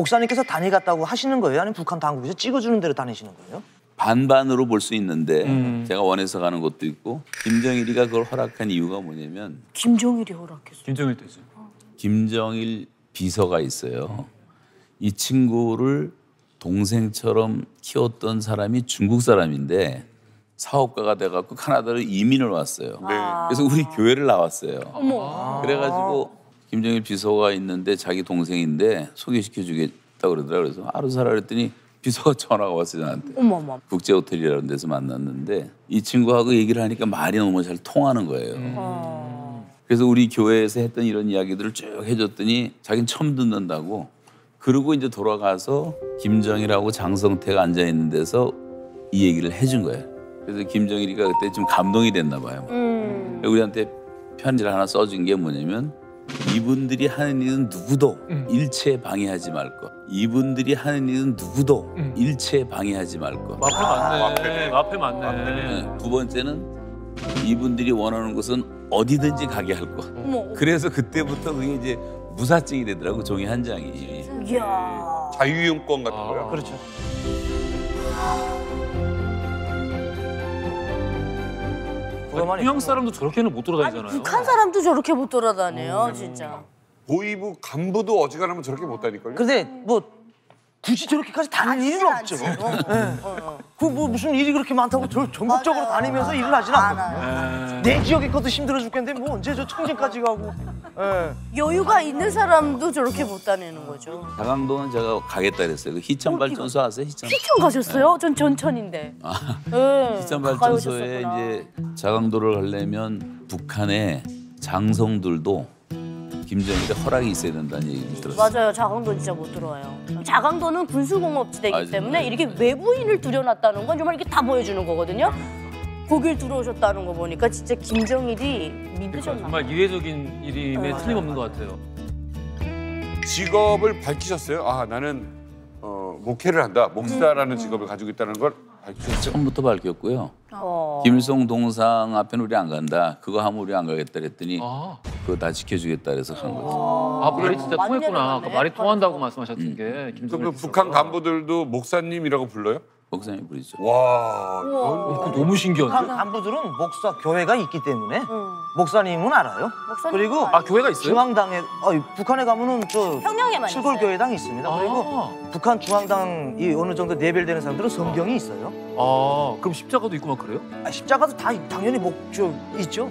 목사님께서 다니갔다고 하시는 거예요? 아니면 북한 당국에서 찍어주는 대로 다니시는 거예요? 반반으로 볼 수 있는데 음. 제가 원해서 가는 것도 있고 김정일이가 그걸 허락한 이유가 뭐냐면 김정일이 허락했어. 김정일 때죠. 김정일 비서가 있어요. 이 친구를 동생처럼 키웠던 사람이 중국 사람인데 사업가가 돼갖고 카나다로 이민을 왔어요. 그래서 우리 교회를 나왔어요. 그래가지고 김정일 비서가 있는데 자기 동생인데 소개시켜 주겠다 그러더라. 그래서 하루 살아 그랬더니 비서가 전화가 왔어요 저한테. 어머머. 국제 호텔이라는 데서 만났는데 이 친구하고 얘기를 하니까 말이 너무 잘 통하는 거예요. 그래서 우리 교회에서 했던 이런 이야기들을 쭉 해줬더니 자기는 처음 듣는다고. 그러고 이제 돌아가서 김정일하고 장성태가 앉아 있는 데서 이 얘기를 해준 거예요. 그래서 김정일이가 그때 좀 감동이 됐나 봐요. 음. 우리한테 편지를 하나 써준 게 뭐냐면 이분들이 하는 일은 누구도 일체 방해하지 말 것. 이분들이 하는 일은 누구도 일체 방해하지 말 것. 마페 맞네. 마페 맞네. 네, 두 번째는 이분들이 원하는 곳은 어디든지 가게 할 것. 어머. 그래서 그때부터 그게 이제 무사증이 되더라고 종이 한 장이. 이야. 자유이용권 같은 거요. 그렇죠. 있구나. 사람도 저렇게는 못 아니 돌아다니잖아요. 북한 사람도 저렇게 못 돌아다녀요, 진짜. 보이부 간부도 어지간하면 저렇게 못 다닐걸요? 근데 뭐 굳이 저렇게까지 다닐 이유는 없죠. 않지. 어, 어, 어. 그뭐 무슨 일이 그렇게 많다고 저 전국적으로 맞아요. 다니면서 일을 하진 않거든요. 내 지역에 것도 힘들어 죽겠는데 뭐 언제 저 청진까지 가고. 예. 여유가 있는 사람도 저렇게 못 다니는 거죠. 자강도는 제가 가겠다 그랬어요. 그 희천 발전소 아세요? 희천. 희천 가셨어요? 전 전천인데. 네, 희천 가까이 발전소에. 이제 자강도를 가려면 북한의 장성들도 김정일의 허락이 있어야 된다는 얘기를 들었어요. 맞아요. 자강도 진짜 못 들어와요. 자강도는 군수공업지대이기 맞아요. 때문에 이렇게 외부인을 들여놨다는 건 정말 이렇게 다 보여주는 거거든요. 거길 들어오셨다는 거 보니까 진짜 김정일이 그러니까 믿으셨나 봐요. 정말 이례적인 일임에 어, 틀림없는 것 같아요. 직업을 밝히셨어요? 아 나는 어, 목회를 한다. 목사라는 직업을 가지고 있다는 걸 밝히셨죠? 처음부터 밝혔고요. 어. 김일성 동상 앞에는 우리 안 간다. 그거 하면 우리 안 가겠다 그랬더니 아, 그거 다 지켜주겠다 그래서 간 거죠. 아 말이 진짜 통했구나. 아까 말이 통한다고 말씀하셨던 게 그러면 김정일 북한. 간부들도 목사님이라고 불러요? 목사님 부르죠. 와, 우와. 그거 너무 신기한데. 북한 간부들은 목사 교회가 있기 때문에 응. 목사님은 알아요. 목사님 그리고 아 교회가 있어요? 중앙당에 어, 북한에 가면은 저 평양에만 칠골 있어요. 교회당이 있습니다. 그리고 아, 북한 중앙당이 어느 정도 레벨되는 사람들은 성경이 있어요. 아 그럼 십자가도 있고 막 그래요? 아, 십자가도 다 당연히 목, 저, 있죠.